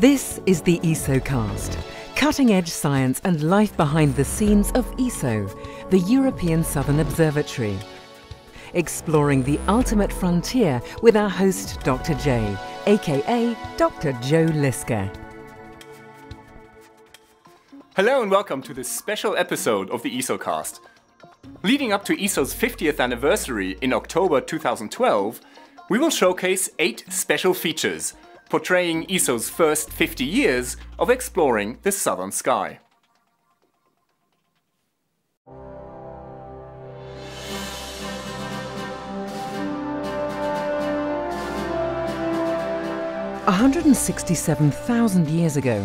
This is the ESOcast, cutting edge science and life behind the scenes of ESO, the European Southern Observatory. Exploring the ultimate frontier with our host, Dr. J, aka Dr. Joe Liske. Hello and welcome to this special episode of the ESOcast. Leading up to ESO's 50th anniversary in October 2012, we will showcase eight special features portraying ESO's first 50 years of exploring the southern sky. 167,000 years ago,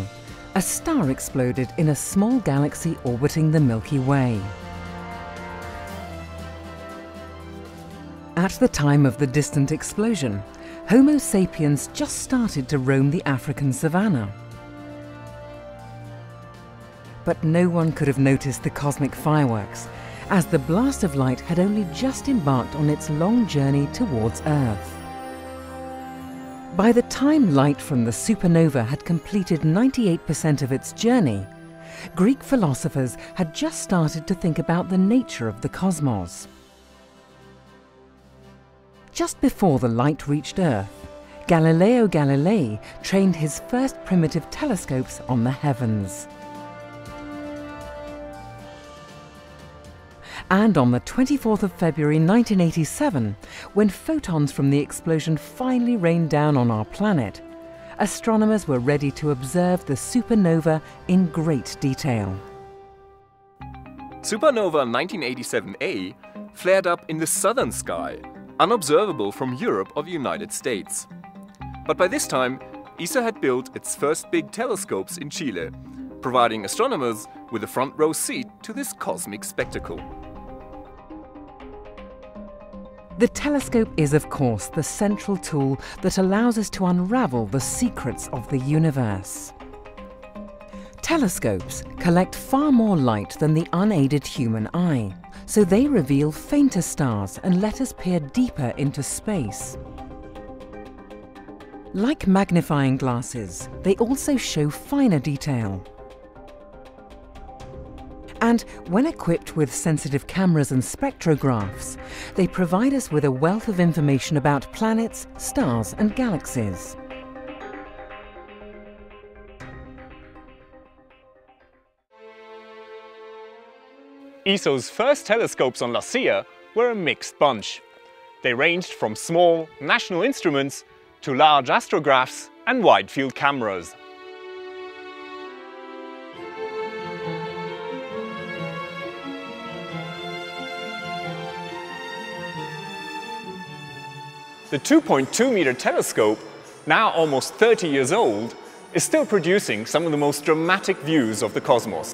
a star exploded in a small galaxy orbiting the Milky Way. At the time of the distant explosion, Homo sapiens just started to roam the African savanna. But no one could have noticed the cosmic fireworks, as the blast of light had only just embarked on its long journey towards Earth. By the time light from the supernova had completed 98% of its journey, Greek philosophers had just started to think about the nature of the cosmos. Just before the light reached Earth, Galileo Galilei trained his first primitive telescopes on the heavens. And on the 24th of February 1987, when photons from the explosion finally rained down on our planet, astronomers were ready to observe the supernova in great detail. Supernova 1987A flared up in the southern sky unobservable from Europe or the United States. But by this time, ESO had built its first big telescopes in Chile, providing astronomers with a front row seat to this cosmic spectacle. The telescope is, of course, the central tool that allows us to unravel the secrets of the universe. Telescopes collect far more light than the unaided human eye so they reveal fainter stars and let us peer deeper into space. Like magnifying glasses, they also show finer detail. And when equipped with sensitive cameras and spectrographs, they provide us with a wealth of information about planets, stars and galaxies. ESO's first telescopes on La Silla were a mixed bunch. They ranged from small, national instruments to large astrographs and wide-field cameras. The 2.2 meter telescope, now almost 30 years old, is still producing some of the most dramatic views of the cosmos.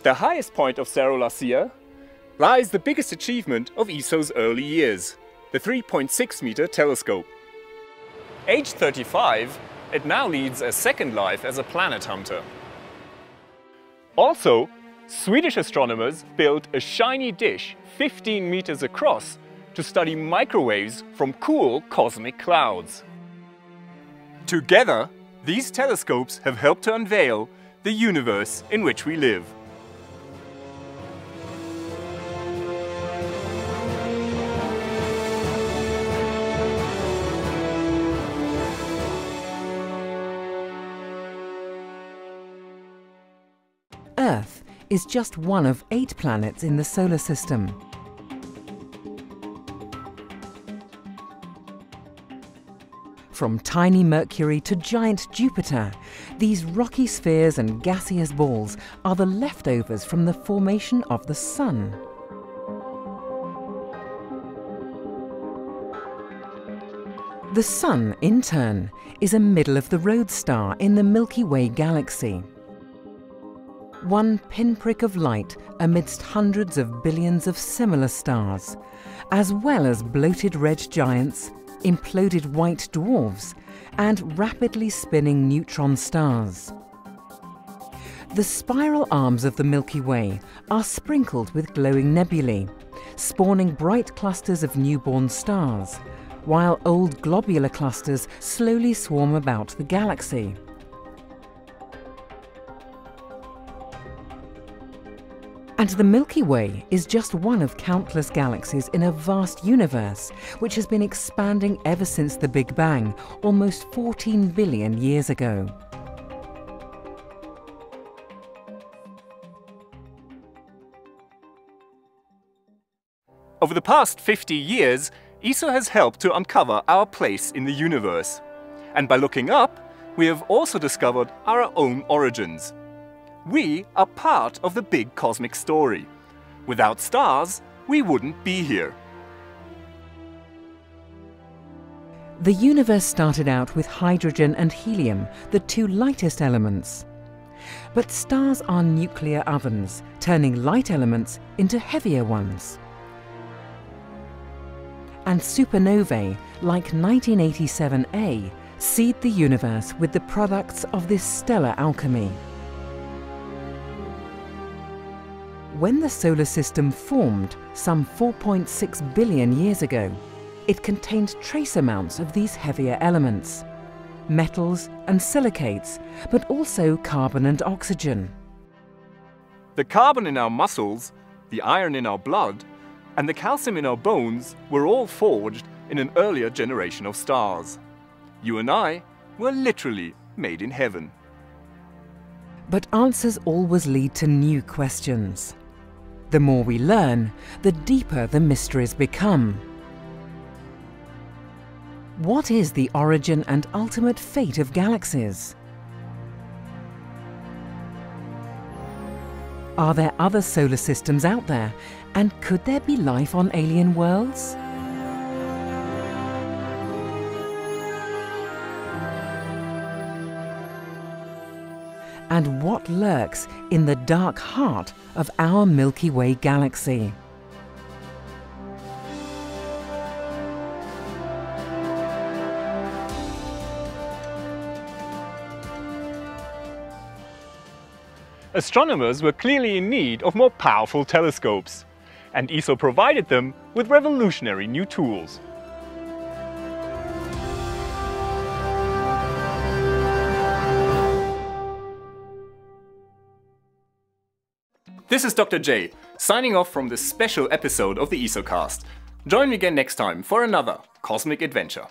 At the highest point of Cerro La Silla lies the biggest achievement of ESO's early years, the 3.6 meter telescope. Aged 35, it now leads a second life as a planet hunter. Also, Swedish astronomers built a shiny dish 15 meters across to study microwaves from cool cosmic clouds. Together, these telescopes have helped to unveil the universe in which we live. Earth is just one of eight planets in the solar system. From tiny Mercury to giant Jupiter, these rocky spheres and gaseous balls are the leftovers from the formation of the Sun. The Sun, in turn, is a middle-of-the-road star in the Milky Way galaxy. One pinprick of light amidst hundreds of billions of similar stars, as well as bloated red giants, imploded white dwarfs, and rapidly spinning neutron stars. The spiral arms of the Milky Way are sprinkled with glowing nebulae, spawning bright clusters of newborn stars, while old globular clusters slowly swarm about the galaxy. And the Milky Way is just one of countless galaxies in a vast universe, which has been expanding ever since the Big Bang, almost 14 billion years ago. Over the past 50 years, ESO has helped to uncover our place in the universe. And by looking up, we have also discovered our own origins. We are part of the big cosmic story. Without stars, we wouldn't be here. The universe started out with hydrogen and helium, the two lightest elements. But stars are nuclear ovens, turning light elements into heavier ones and supernovae, like 1987A, seed the universe with the products of this stellar alchemy. When the solar system formed some 4.6 billion years ago, it contained trace amounts of these heavier elements, metals and silicates, but also carbon and oxygen. The carbon in our muscles, the iron in our blood, and the calcium in our bones were all forged in an earlier generation of stars. You and I were literally made in heaven. But answers always lead to new questions. The more we learn, the deeper the mysteries become. What is the origin and ultimate fate of galaxies? Are there other solar systems out there? And could there be life on alien worlds? And what lurks in the dark heart of our Milky Way galaxy? Astronomers were clearly in need of more powerful telescopes, and ESO provided them with revolutionary new tools. This is Dr. J, signing off from this special episode of the ESOcast. Join me again next time for another cosmic adventure.